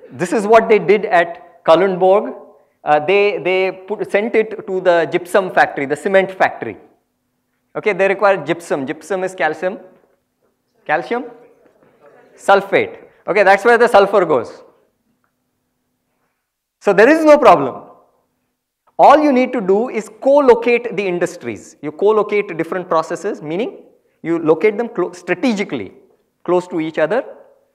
A: This is what they did at Kalundborg uh, they, they put, sent it to the gypsum factory, the cement factory. Okay, they require gypsum. Gypsum is calcium. Calcium? Sulfate. Okay, that's where the sulfur goes. So there is no problem. All you need to do is co-locate the industries. You co-locate different processes, meaning you locate them strategically, close to each other.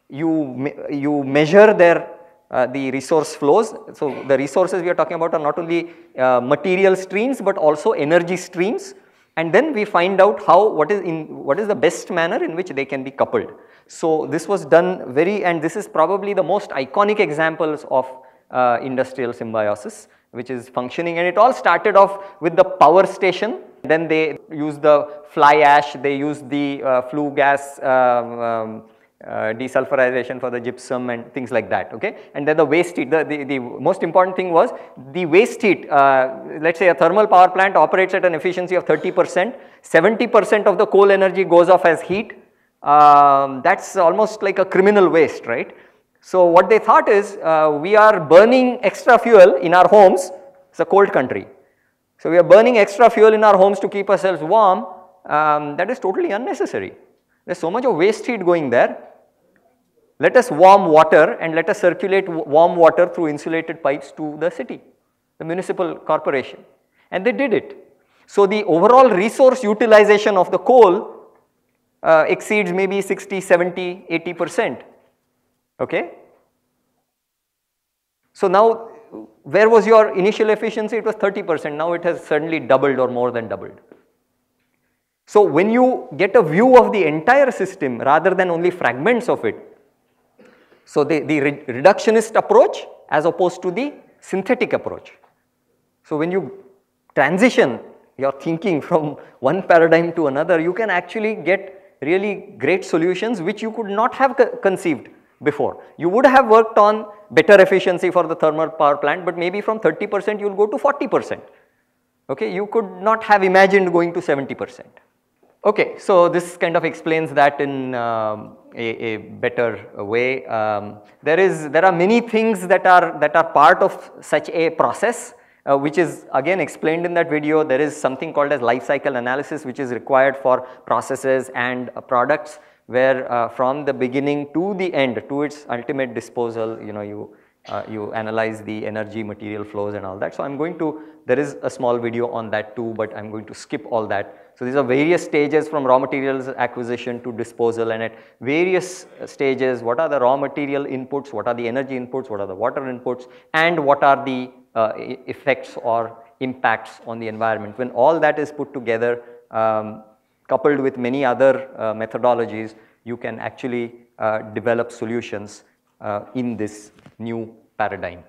A: You, you measure their uh, the resource flows. So the resources we are talking about are not only uh, material streams but also energy streams and then we find out how what is in what is the best manner in which they can be coupled. So this was done very and this is probably the most iconic examples of uh, industrial symbiosis which is functioning and it all started off with the power station then they use the fly ash, they use the uh, flue gas um, um, uh, desulfurization for the gypsum and things like that okay? And then the waste heat the, the, the most important thing was the waste heat uh, let's say a thermal power plant operates at an efficiency of 30 percent 70 percent of the coal energy goes off as heat. Um, that's almost like a criminal waste right? So what they thought is uh, we are burning extra fuel in our homes. It's a cold country. So we are burning extra fuel in our homes to keep ourselves warm. Um, that is totally unnecessary. There's so much of waste heat going there let us warm water and let us circulate warm water through insulated pipes to the city, the municipal corporation. And they did it. So the overall resource utilization of the coal uh, exceeds maybe 60, 70, 80 percent. Okay? So now where was your initial efficiency? It was 30 percent. Now it has certainly doubled or more than doubled. So when you get a view of the entire system rather than only fragments of it, so the, the re reductionist approach as opposed to the synthetic approach. So when you transition your thinking from one paradigm to another, you can actually get really great solutions which you could not have co conceived before. You would have worked on better efficiency for the thermal power plant, but maybe from 30 percent you will go to 40 percent. Okay, you could not have imagined going to 70 percent. Okay, so this kind of explains that in um, a, a, better way. Um, there is, there are many things that are, that are part of such a process, uh, which is again explained in that video. There is something called as life cycle analysis, which is required for processes and uh, products, where uh, from the beginning to the end, to its ultimate disposal, you know, you uh, you analyze the energy material flows and all that. So I'm going to, there is a small video on that too, but I'm going to skip all that. So these are various stages from raw materials acquisition to disposal and at various stages, what are the raw material inputs, what are the energy inputs, what are the water inputs, and what are the uh, effects or impacts on the environment. When all that is put together, um, coupled with many other uh, methodologies, you can actually uh, develop solutions uh, in this new paradigm.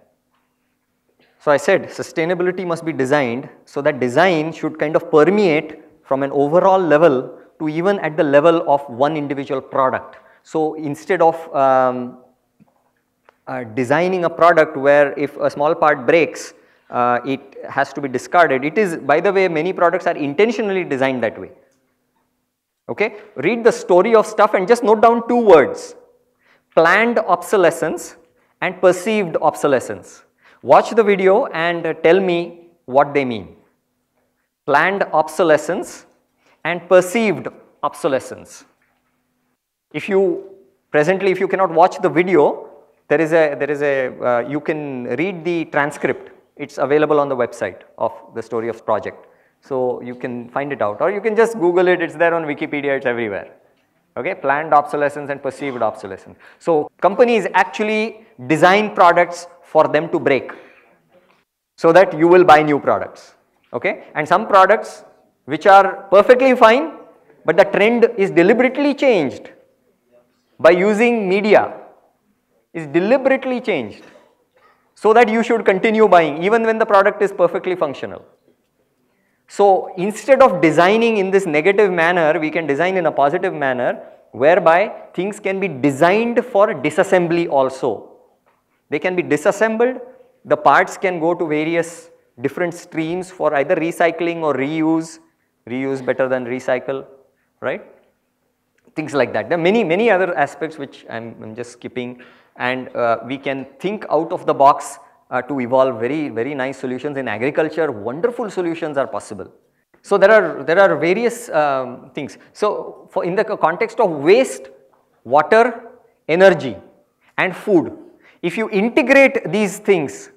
A: So I said sustainability must be designed so that design should kind of permeate from an overall level to even at the level of one individual product. So instead of um, uh, designing a product where if a small part breaks, uh, it has to be discarded. It is, by the way, many products are intentionally designed that way. Okay, read the story of stuff and just note down two words, planned obsolescence and perceived obsolescence. Watch the video and uh, tell me what they mean. Planned obsolescence and perceived obsolescence. If you presently, if you cannot watch the video, there is a, there is a, uh, you can read the transcript. It's available on the website of the story of project. So you can find it out or you can just Google it, it's there on Wikipedia, it's everywhere. Okay, planned obsolescence and perceived obsolescence. So companies actually design products for them to break so that you will buy new products. Okay, and some products which are perfectly fine, but the trend is deliberately changed by using media is deliberately changed so that you should continue buying even when the product is perfectly functional. So instead of designing in this negative manner, we can design in a positive manner whereby things can be designed for disassembly also. They can be disassembled, the parts can go to various different streams for either recycling or reuse, reuse better than recycle, right? Things like that. There are many, many other aspects which I am just skipping and uh, we can think out of the box uh, to evolve very, very nice solutions. In agriculture, wonderful solutions are possible. So there are, there are various um, things. So for in the context of waste, water, energy and food, if you integrate these things,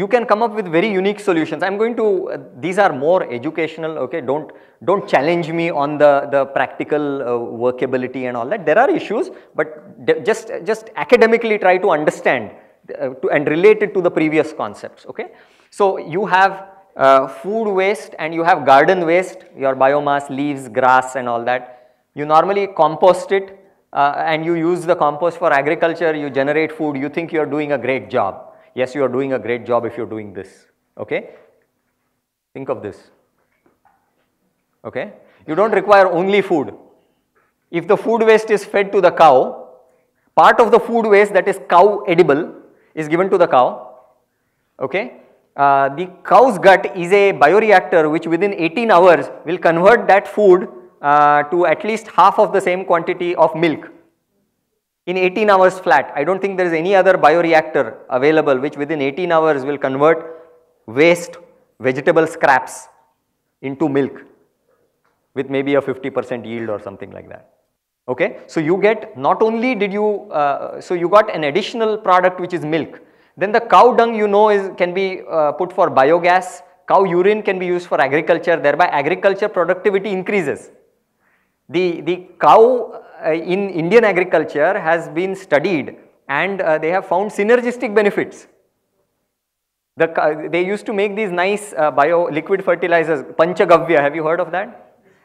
A: you can come up with very unique solutions. I am going to, uh, these are more educational, okay, don't, don't challenge me on the, the practical uh, workability and all that. There are issues, but just, just academically try to understand uh, to, and relate it to the previous concepts, okay. So you have uh, food waste and you have garden waste, your biomass, leaves, grass and all that. You normally compost it uh, and you use the compost for agriculture, you generate food, you think you are doing a great job yes you are doing a great job if you are doing this. Okay? Think of this. Okay? You don't require only food. If the food waste is fed to the cow part of the food waste that is cow edible is given to the cow. Okay? Uh, the cow's gut is a bioreactor which within 18 hours will convert that food uh, to at least half of the same quantity of milk in 18 hours flat. I don't think there is any other bioreactor available which within 18 hours will convert waste vegetable scraps into milk with maybe a 50 percent yield or something like that. Okay. So, you get not only did you, uh, so you got an additional product which is milk, then the cow dung you know is can be uh, put for biogas, cow urine can be used for agriculture thereby agriculture productivity increases. The, the cow in Indian agriculture has been studied and uh, they have found synergistic benefits. The, they used to make these nice uh, bio liquid fertilizers, Panchagavya, have you heard of that?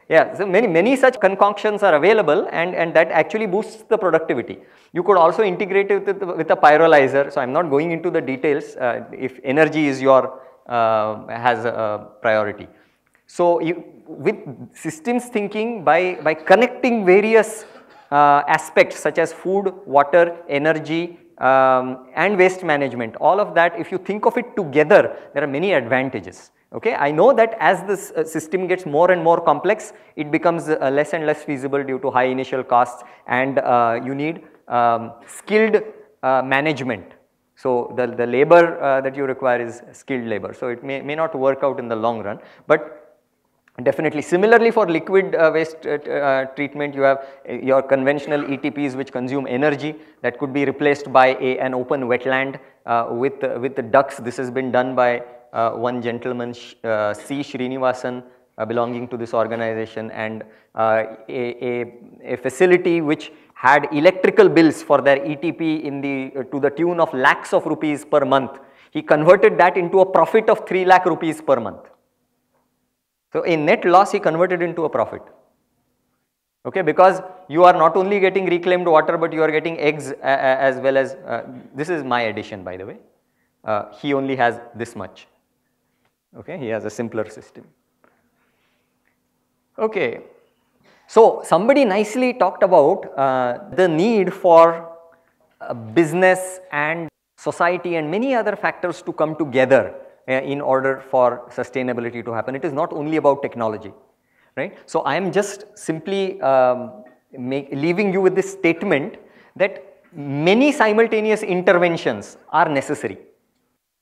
A: Yeah, so many, many such concoctions are available and, and that actually boosts the productivity. You could also integrate it with, with a pyrolyzer. So, I am not going into the details uh, if energy is your, uh, has a priority. So, you, with systems thinking by, by connecting various uh, aspects such as food, water, energy um, and waste management, all of that if you think of it together, there are many advantages. Okay, I know that as this uh, system gets more and more complex, it becomes uh, less and less feasible due to high initial costs and uh, you need um, skilled uh, management. So, the, the labor uh, that you require is skilled labor. So, it may, may not work out in the long run, but Definitely. Similarly, for liquid uh, waste uh, uh, treatment, you have uh, your conventional ETPs which consume energy that could be replaced by a, an open wetland uh, with, uh, with the ducts. This has been done by one gentleman, C. Srinivasan, belonging to this organization and a, a, a, facility which had electrical bills for their ETP in the, to the tune of lakhs of rupees per month. He converted that into a profit of 3 lakh rupees per month. So, a net loss he converted into a profit. Okay because you are not only getting reclaimed water but you are getting eggs as well as uh, this is my addition by the way. Uh, he only has this much. Okay he has a simpler system. Okay so somebody nicely talked about uh, the need for business and society and many other factors to come together. uh, in order for sustainability to happen. It is not only about technology, right. So, I am just simply um, make, leaving you with this statement that many simultaneous interventions are necessary.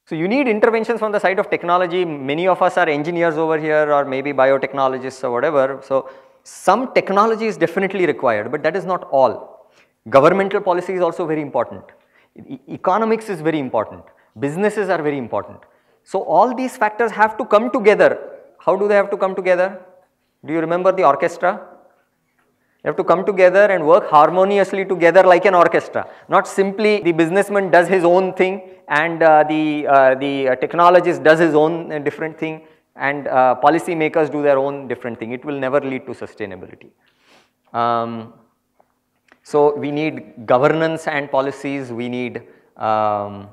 A: So, you need interventions from the side of technology. Many of us are engineers over here or maybe biotechnologists or whatever. So, some technology is definitely required, but that is not all. Governmental policy is also very important. E economics is very important. Businesses are very important. So, all these factors have to come together. How do they have to come together? Do you remember the orchestra? You have to come together and work harmoniously together like an orchestra, not simply the businessman does his own thing and uh, the, uh, the uh, technologist does his own uh, different thing and uh, policy makers do their own different thing. It will never lead to sustainability. Um, so, we need governance and policies, we need um,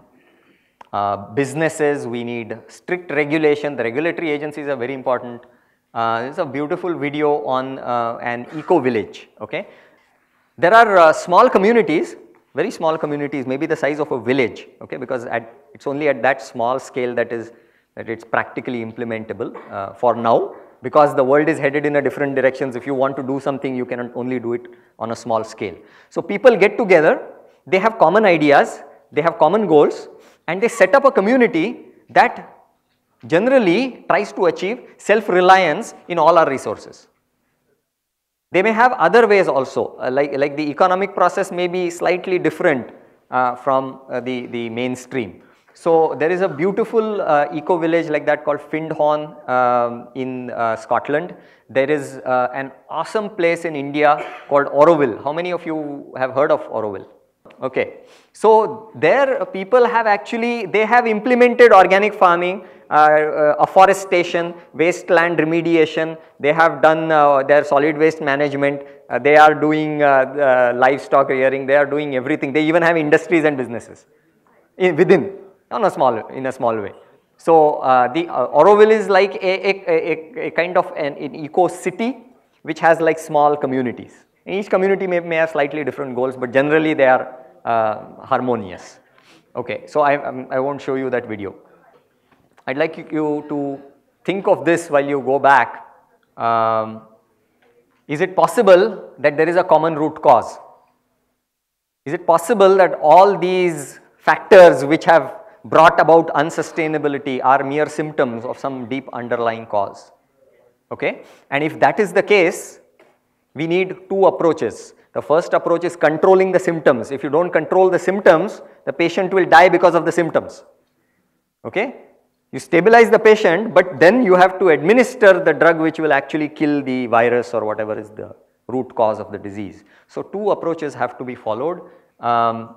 A: uh, businesses, we need strict regulation, the regulatory agencies are very important. Uh, this is a beautiful video on uh, an eco village. Okay, there are uh, small communities, very small communities, maybe the size of a village. Okay, because at, it's only at that small scale that is that it's practically implementable uh, for now. Because the world is headed in a different directions. If you want to do something, you can only do it on a small scale. So people get together, they have common ideas, they have common goals, and they set up a community that generally tries to achieve self-reliance in all our resources. They may have other ways also, uh, like, like the economic process may be slightly different uh, from uh, the, the mainstream. So there is a beautiful uh, eco village like that called Findhorn um, in uh, Scotland. There is uh, an awesome place in India called Auroville. How many of you have heard of Auroville? Okay. So there people have actually, they have implemented organic farming uh, afforestation, wasteland remediation, they have done uh, their solid waste management, uh, they are doing livestock rearing, they are doing everything. They even have industries and businesses in, within, on a small, in a small way. So the Auroville is like a, a, a, a kind of an, an eco city which has like small communities. each community may, may have slightly different goals, but generally they are uh, harmonious. Okay, so I, um, I won't show you that video. I'd like you to think of this while you go back. Um, is it possible that there is a common root cause? Is it possible that all these factors which have brought about unsustainability are mere symptoms of some deep underlying cause? Okay? And if that is the case, we need two approaches. The first approach is controlling the symptoms. If you don't control the symptoms, the patient will die because of the symptoms. Okay? You stabilize the patient, but then you have to administer the drug which will actually kill the virus or whatever is the root cause of the disease. So, two approaches have to be followed. Um,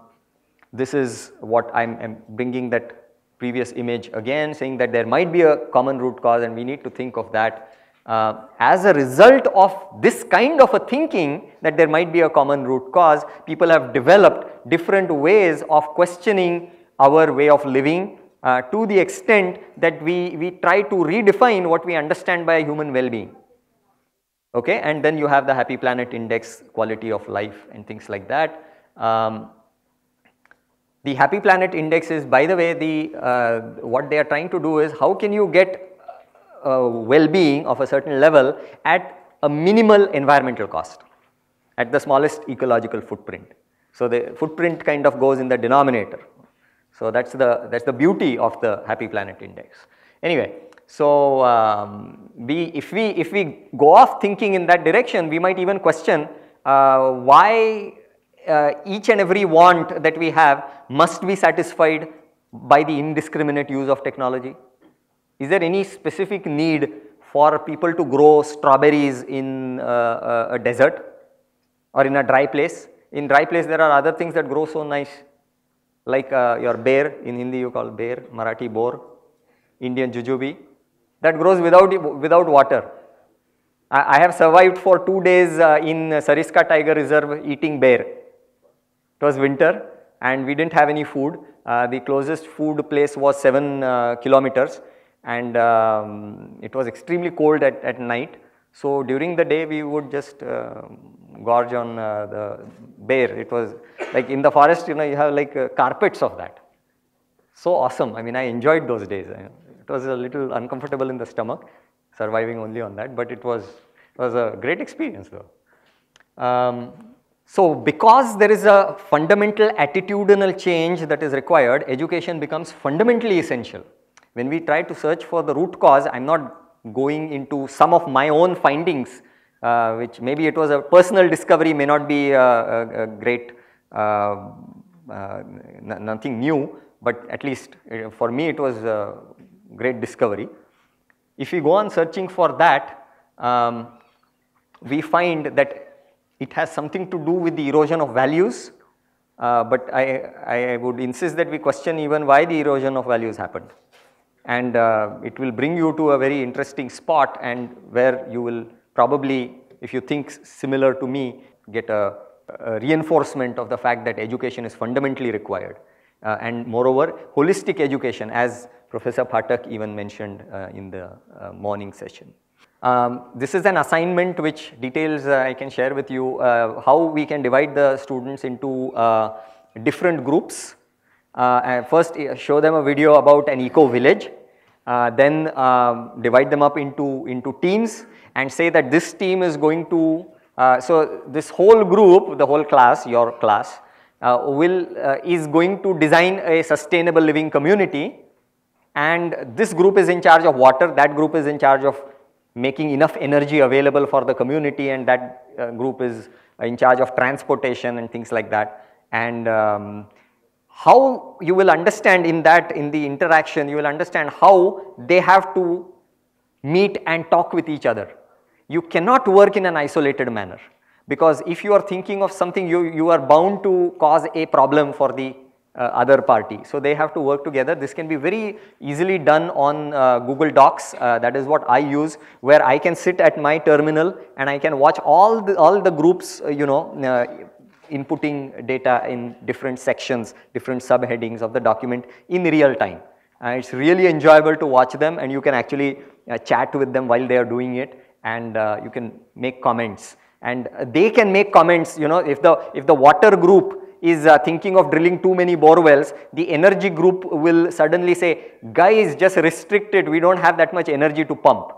A: this is what I am bringing that previous image again saying that there might be a common root cause and we need to think of that. Uh, as a result of this kind of a thinking that there might be a common root cause, people have developed different ways of questioning our way of living, uh, to the extent that we, we try to redefine what we understand by human well-being. Okay, and then you have the Happy Planet Index, quality of life and things like that. Um, the Happy Planet Index is by the way the uh, what they are trying to do is how can you get uh, well-being of a certain level at a minimal environmental cost at the smallest ecological footprint. So, the footprint kind of goes in the denominator so that's the, that's the beauty of the Happy Planet Index. Anyway, so um, we, if, we, if we go off thinking in that direction, we might even question uh, why uh, each and every want that we have must be satisfied by the indiscriminate use of technology. Is there any specific need for people to grow strawberries in uh, a desert or in a dry place? In dry place there are other things that grow so nice like uh, your ber, in Hindi you call ber, Marathi bor, Indian jujube, that grows without, without water. I, I have survived for two days uh, in Sariska Tiger Reserve eating ber. It was winter and we didn't have any food. Uh, the closest food place was 7 uh, kilometers and um, it was extremely cold at, at night. So during the day we would just uh, gorge on uh, the ber. It was like in the forest, you know, you have like uh, carpets of that. so awesome. I mean, I enjoyed those days. It was a little uncomfortable in the stomach, surviving only on that, but it was, it was a great experience though. Um, so because there is a fundamental attitudinal change that is required, education becomes fundamentally essential. When we try to search for the root cause, I am not going into some of my own findings, uh, which maybe it was a personal discovery, may not be a, a, a great, uh, uh, nothing new, but at least uh, for me it was a great discovery. If we go on searching for that, um, we find that it has something to do with the erosion of values, uh, but I, I would insist that we question even why the erosion of values happened. And uh, it will bring you to a very interesting spot and where you will probably, if you think similar to me, get a, a reinforcement of the fact that education is fundamentally required. Uh, and moreover, holistic education as Professor Phatak even mentioned uh, in the uh, morning session. Um, this is an assignment which details uh, I can share with you uh, how we can divide the students into different groups. Uh, first show them a video about an eco village, uh, then um, divide them up into, into teams and say that this team is going to, uh, so this whole group, the whole class, your class, will is going to design a sustainable living community. And this group is in charge of water, that group is in charge of making enough energy available for the community. And that uh, group is in charge of transportation and things like that. And um, how you will understand in that, in the interaction, you will understand how they have to meet and talk with each other. You cannot work in an isolated manner because if you are thinking of something, you, you are bound to cause a problem for the uh, other party. So they have to work together. This can be very easily done on uh, Google Docs. Uh, that is what I use where I can sit at my terminal and I can watch all the, all the groups, uh, you know, uh, inputting data in different sections, different subheadings of the document in real time. Uh, it's really enjoyable to watch them and you can actually chat with them while they are doing it and you can make comments and they can make comments you know if the if the water group is uh, thinking of drilling too many bore wells, the energy group will suddenly say, guys, just restricted, we don't have that much energy to pump.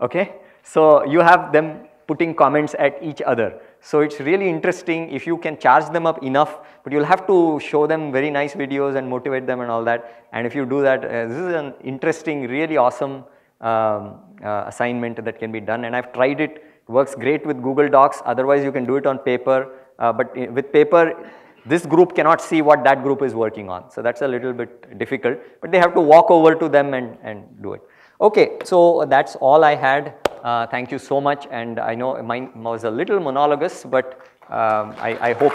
A: Okay? So you have them putting comments at each other. So it's really interesting if you can charge them up enough, but you'll have to show them very nice videos and motivate them and all that. And if you do that, uh, this is an interesting, really awesome um, uh, assignment that can be done. And I've tried it, it works great with Google Docs. Otherwise, you can do it on paper. Uh, but with paper, this group cannot see what that group is working on. So that's a little bit difficult, but they have to walk over to them and, and do it. Okay, so that's all I had. Uh, thank you so much. And I know mine was a little monologous, but um, I, I hope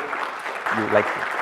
A: you liked it.